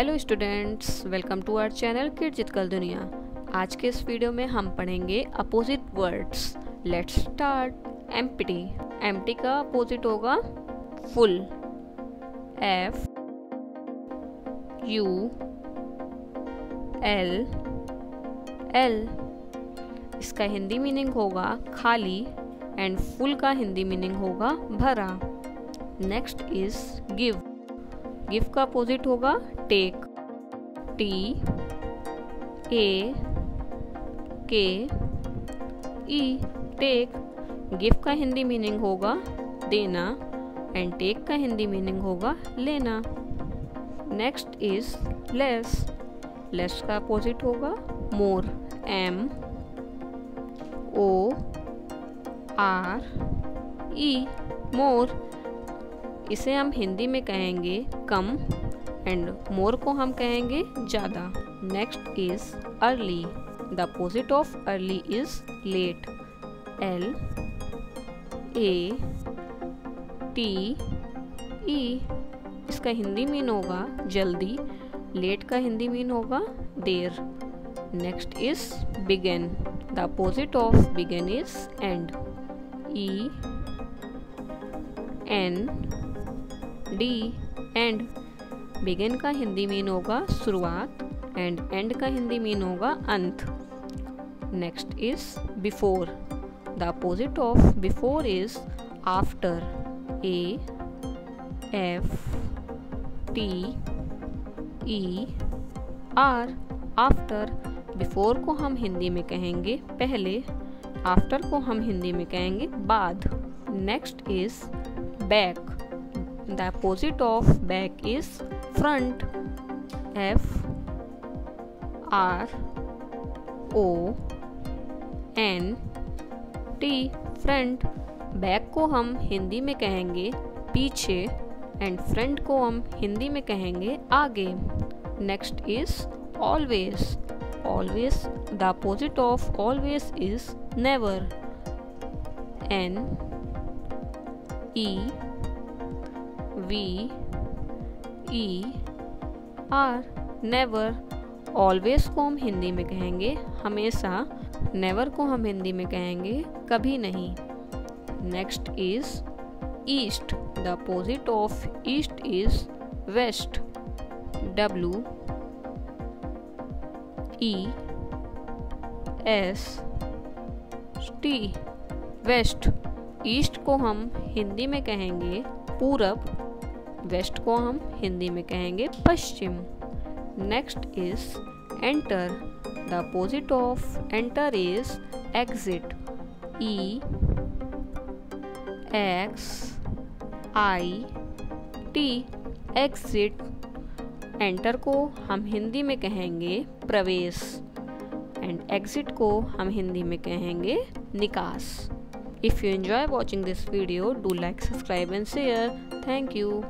Hello students, welcome to our channel kid जितकल दुनिया। आज के इस वीडियो में हम पढ़ेंगे opposite words. Let's start empty empty का अपोजिट होगा full F U L L इसका हिंदी मीनिंग होगा खाली एंड फुल का हिंदी मीनिंग होगा भरा। नेक्स्ट इज़ गिव गिव का अपोजिट होगा take T A K E take give का हिंदी मीनिंग होगा, देना. एंड टेक का हिंदी मीनिंग होगा, लेना. नेक्स्ट इज़ लेस लेस का अपोजिट होगा more M O R E मोर इसे हम हिंदी में कहेंगे कम एंड मोर को हम कहेंगे ज़्यादा। Next is early the opposite of early is late L A T E इसका हिंदी मीन होगा जल्दी। लेट का हिंदी मीन होगा देर। Next is begin the opposite of begin is end E N D end begin का हिंदी मीन होगा शुरुआत and and का Hindi mean होगा अंत. Next is before the opposite of before is after A F T E R after before को हम हिंदी में कहेंगे, पहले. आफ्टर को हम हिंदी में कहेंगे, बाद. Next is back The opposite of back is front. F R O N T front back को हम हिंदी में कहेंगे पीछे एंड फ्रंट को हम हिंदी में कहेंगे आगे. Next is always always the opposite of always is never N E V E R never always को हम हिंदी में कहेंगे, हमेशा नेवर को हम हिंदी में कहेंगे, कभी नहीं। Next is east the opposite of east is west W E S T west east को हम हिंदी में कहेंगे पूरब वेस्ट को हम हिंदी में कहेंगे पश्चिम। Next is enter the opposite of enter is exit E X I T exit enter को हम हिंदी में कहेंगे प्रवेश। एंड एग्जिट को हम हिंदी में कहेंगे निकास। If you enjoy watching this video do like subscribe and share thank you